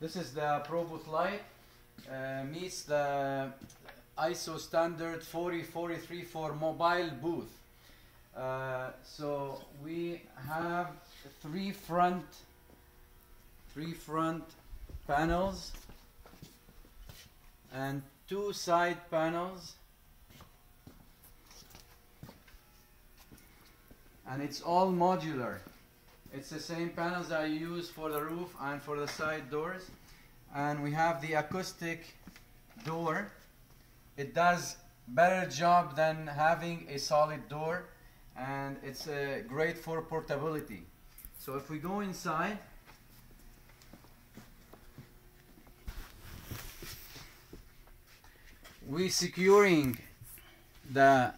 This is the ProBooth Lite. Uh, meets the ISO standard 4043 for mobile booth. Uh, so we have three front, three front panels and two side panels. And it's all modular. It's the same panels that I use for the roof and for the side doors. And we have the acoustic door. It does better job than having a solid door and it's uh, great for portability. So if we go inside, we securing the